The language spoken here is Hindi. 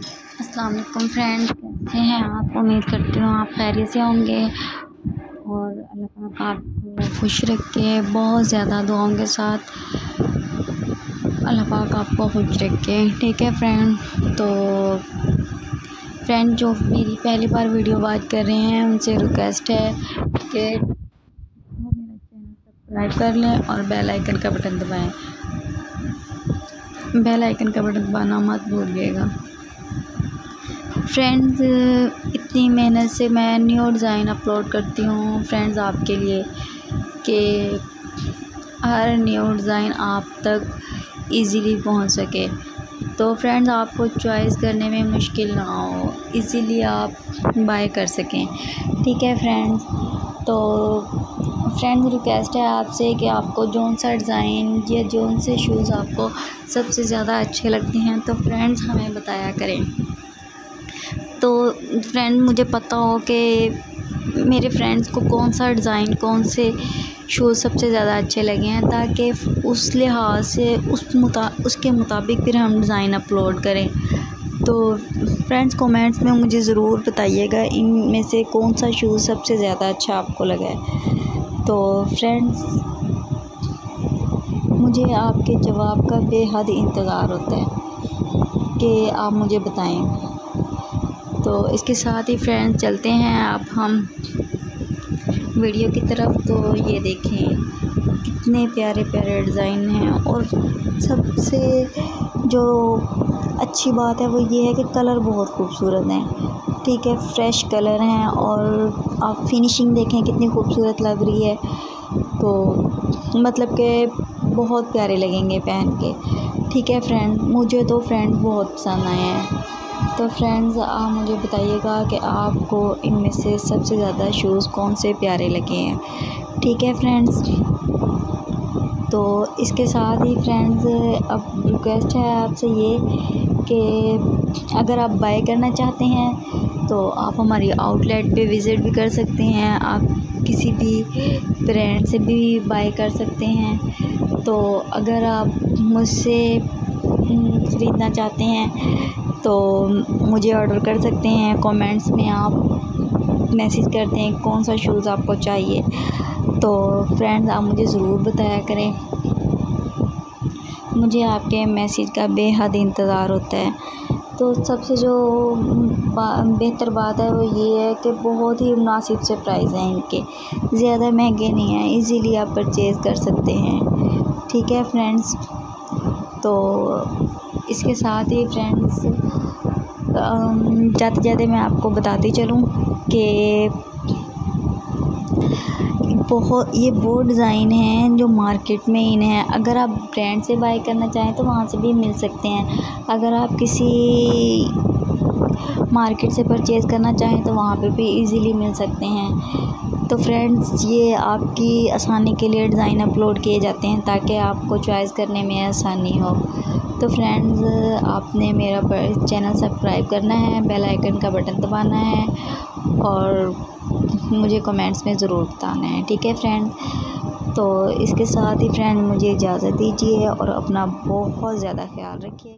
वालेकुम फ्रेंड्स कैसे हैं आप? उम्मीद करती हूँ आप खैरियत से होंगे और अल्लाह पाक आपको खुश रखे बहुत ज़्यादा दुआओं के साथ अल्लाह पाक आपको खुश रखे। ठीक है फ्रेंड तो फ्रेंड जो मेरी पहली बार वीडियो बात कर रहे हैं, उनसे रिक्वेस्ट है कि वो मेरा चैनल सब्सक्राइब कर लें और बेल आइकन का बटन दबाएँ। बेल आइकन का बटन दबाना मत भूलिएगा। फ्रेंड्स इतनी मेहनत से मैं न्यू डिज़ाइन अपलोड करती हूँ। फ्रेंड्स आपके लिए कि हर न्यू डिज़ाइन आप तक इजीली पहुँच सके। तो फ्रेंड्स आपको चॉइस करने में मुश्किल ना हो। इजीली आप बाय कर सकें। ठीक है फ्रेंड्स तो फ्रेंड्स रिक्वेस्ट है आपसे कि आपको जौन सा डिज़ाइन या जौन से शूज़ आपको सबसे ज़्यादा अच्छे लगते हैं। तो फ्रेंड्स हमें बताया करें। तो फ्रेंड मुझे पता हो कि मेरे फ्रेंड्स को कौन सा डिज़ाइन कौन से शूज़ सबसे ज़्यादा अच्छे लगे हैं, ताकि उस लिहाज से उस मुता, उसके मुताबिक फिर हम डिज़ाइन अपलोड करें। तो फ्रेंड्स कमेंट्स में मुझे ज़रूर बताइएगा, इनमें से कौन सा शूज़ सबसे ज़्यादा अच्छा आपको लगा है। तो फ्रेंड्स मुझे आपके जवाब का बेहद इंतज़ार होता है कि आप मुझे बताएँ। तो इसके साथ ही फ्रेंड्स चलते हैं अब हम वीडियो की तरफ़। तो ये देखें, कितने प्यारे प्यारे डिज़ाइन हैं और सबसे जो अच्छी बात है वो ये है कि कलर बहुत खूबसूरत हैं। ठीक है फ्रेश कलर हैं और आप फिनिशिंग देखें कितनी खूबसूरत लग रही है। तो मतलब के बहुत प्यारे लगेंगे पहन के। ठीक है फ्रेंड मुझे तो फ्रेंड बहुत पसंद आए हैं। तो फ्रेंड्स आप मुझे बताइएगा कि आपको इनमें से सबसे ज़्यादा शूज़ कौन से प्यारे लगे हैं। ठीक है फ्रेंड्स तो इसके साथ ही फ्रेंड्स अब रिक्वेस्ट है आपसे ये कि अगर आप बाय करना चाहते हैं तो आप हमारी आउटलेट पे विज़िट भी कर सकते हैं। आप किसी भी ब्रांड से भी बाय कर सकते हैं। तो अगर आप मुझसे ख़रीदना चाहते हैं तो मुझे ऑर्डर कर सकते हैं। कमेंट्स में आप मैसेज करते हैं कौन सा शूज़ आपको चाहिए। तो फ्रेंड्स आप मुझे ज़रूर बताया करें। मुझे आपके मैसेज का बेहद इंतज़ार होता है। तो सबसे जो बा, बेहतर बात है वो ये है कि बहुत ही मुनासिब से प्राइस हैं इनके। ज़्यादा महँगे नहीं हैं इजीली आप परचेज़ कर सकते हैं। ठीक है फ्रेंड्स तो इसके साथ ही फ्रेंड्स जाते जाते मैं आपको बताती चलूँ कि बहुत ये वो डिज़ाइन हैं जो मार्केट में इन हैं। अगर आप ब्रांड से बाय करना चाहें तो वहाँ से भी मिल सकते हैं। अगर आप किसी मार्केट से परचेज़ करना चाहें तो वहाँ पे भी इजीली मिल सकते हैं। तो फ्रेंड्स ये आपकी आसानी के लिए डिज़ाइन अपलोड किए जाते हैं ताकि आपको चॉइस करने में आसानी हो। तो फ्रेंड्स आपने मेरा चैनल सब्सक्राइब करना है बेल आइकन का बटन दबाना है और मुझे कमेंट्स में ज़रूर बताना है, ठीक है फ्रेंड तो इसके साथ ही फ्रेंड मुझे इजाज़त दीजिए और अपना बहुत ज़्यादा ख्याल रखिए।